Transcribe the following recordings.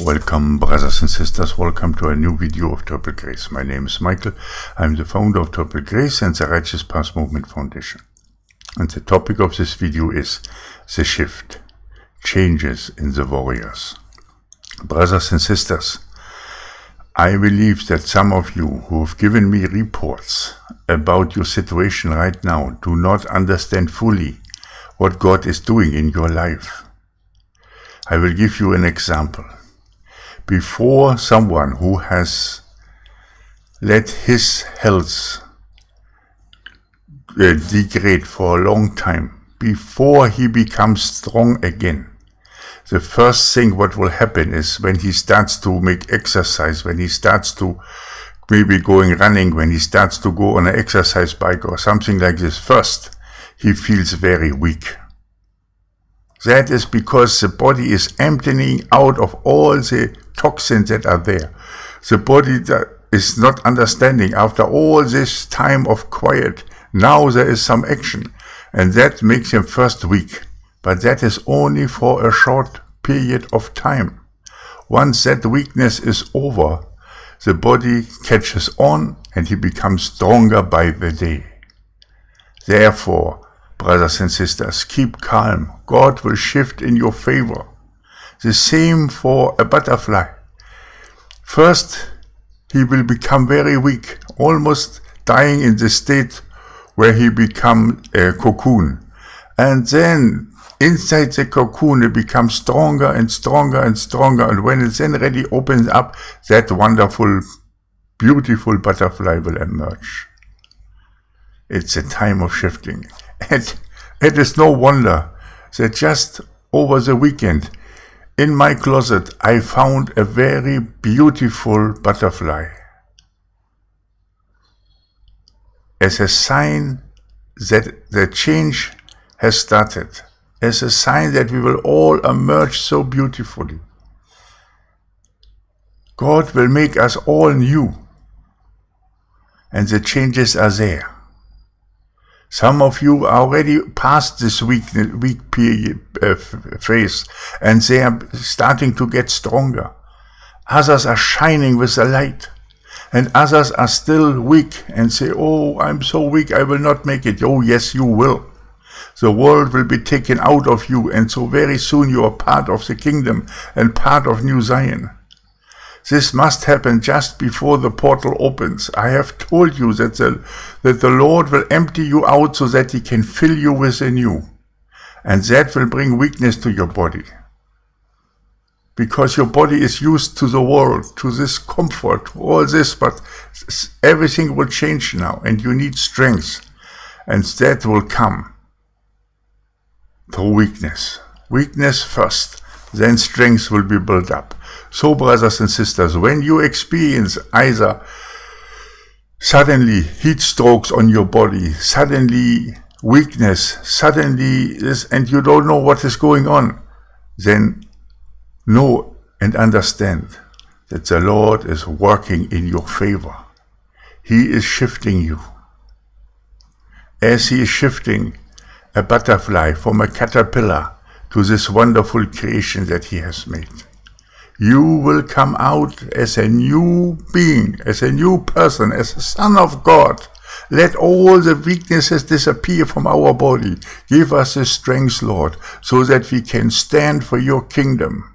Welcome brothers and sisters, welcome to a new video of Triple Grace. My name is Michael, I'm the founder of Triple Grace and the Righteous Path Movement Foundation. And the topic of this video is the shift, changes in the warriors. Brothers and sisters, I believe that some of you who have given me reports about your situation right now do not understand fully what God is doing in your life. I will give you an example before someone who has let his health uh, degrade for a long time, before he becomes strong again, the first thing what will happen is when he starts to make exercise, when he starts to maybe going running, when he starts to go on an exercise bike or something like this, first he feels very weak. That is because the body is emptying out of all the toxins that are there. The body is not understanding after all this time of quiet. Now there is some action and that makes him first weak. But that is only for a short period of time. Once that weakness is over, the body catches on and he becomes stronger by the day. Therefore, brothers and sisters, keep calm. God will shift in your favor. The same for a butterfly. First, he will become very weak, almost dying in the state where he become a cocoon. And then inside the cocoon it becomes stronger and stronger and stronger. And when it then really opens up, that wonderful, beautiful butterfly will emerge. It's a time of shifting. And it is no wonder that just over the weekend in my closet, I found a very beautiful butterfly. As a sign that the change has started, as a sign that we will all emerge so beautifully. God will make us all new, and the changes are there. Some of you are already past this weak, weak uh, phase and they are starting to get stronger. Others are shining with the light and others are still weak and say, oh, I'm so weak, I will not make it. Oh, yes, you will. The world will be taken out of you and so very soon you are part of the kingdom and part of New Zion. This must happen just before the portal opens. I have told you that the, that the Lord will empty you out so that he can fill you with a new. And that will bring weakness to your body. Because your body is used to the world, to this comfort, to all this, but everything will change now and you need strength. And that will come through weakness. Weakness first, then strength will be built up. So, brothers and sisters, when you experience either suddenly heat strokes on your body, suddenly weakness, suddenly this, and you don't know what is going on, then know and understand that the Lord is working in your favor. He is shifting you. As He is shifting a butterfly from a caterpillar to this wonderful creation that He has made you will come out as a new being, as a new person, as a son of God. Let all the weaknesses disappear from our body. Give us the strength, Lord, so that we can stand for your kingdom.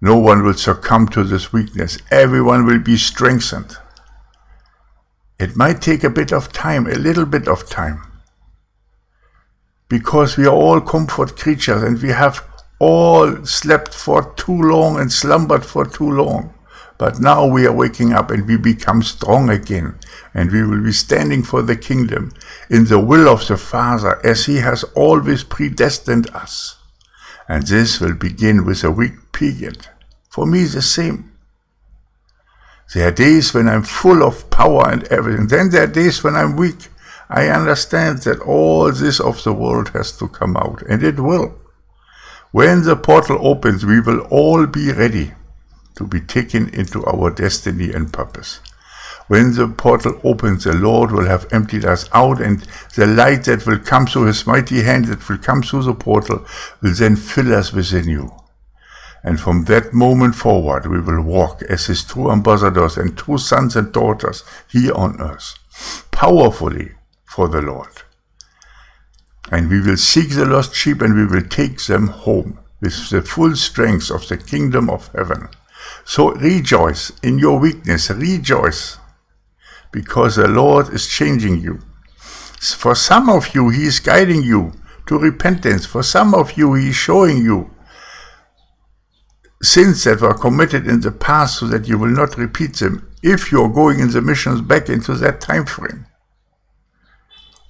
No one will succumb to this weakness. Everyone will be strengthened. It might take a bit of time, a little bit of time. Because we are all comfort creatures and we have all slept for too long and slumbered for too long. But now we are waking up and we become strong again, and we will be standing for the kingdom in the will of the Father as He has always predestined us. And this will begin with a weak period. For me, the same. There are days when I'm full of power and everything. Then there are days when I'm weak. I understand that all this of the world has to come out, and it will. When the portal opens, we will all be ready to be taken into our destiny and purpose. When the portal opens, the Lord will have emptied us out, and the light that will come through his mighty hand that will come through the portal will then fill us with anew. And from that moment forward, we will walk as his true ambassadors and true sons and daughters here on earth, powerfully for the Lord. And we will seek the lost sheep and we will take them home with the full strength of the kingdom of heaven. So rejoice in your weakness, rejoice, because the Lord is changing you. For some of you, He is guiding you to repentance. For some of you, He is showing you sins that were committed in the past so that you will not repeat them if you're going in the missions back into that time frame.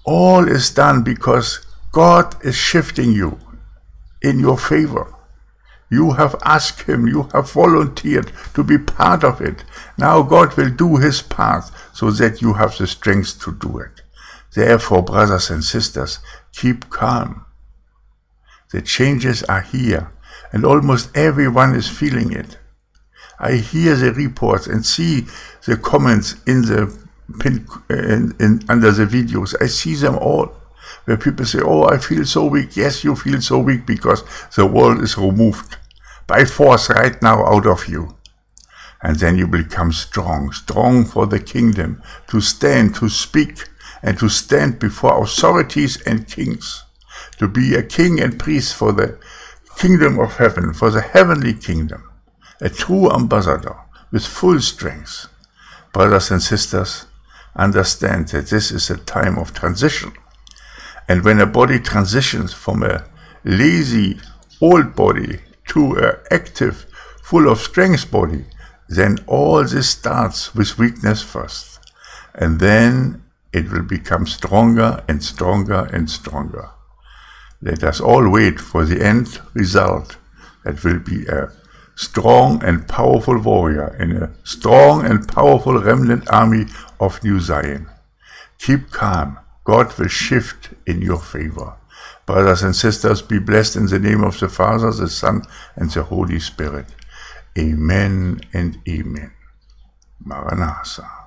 All is done because God is shifting you in your favor. You have asked Him, you have volunteered to be part of it. Now God will do His part so that you have the strength to do it. Therefore, brothers and sisters, keep calm. The changes are here and almost everyone is feeling it. I hear the reports and see the comments in the in, in, under the videos. I see them all where people say, "Oh, I feel so weak." Yes, you feel so weak because the world is removed by force right now out of you. And then you become strong, strong for the kingdom, to stand, to speak, and to stand before authorities and kings, to be a king and priest for the kingdom of heaven, for the heavenly kingdom, a true ambassador with full strength. Brothers and sisters, understand that this is a time of transition. And when a body transitions from a lazy old body to an active, full of strength body, then all this starts with weakness first. And then it will become stronger and stronger and stronger. Let us all wait for the end result that will be a strong and powerful warrior in a strong and powerful remnant army of New Zion. Keep calm. God will shift in your favor. Brothers and sisters, be blessed in the name of the Father, the Son, and the Holy Spirit. Amen and Amen. Maranatha.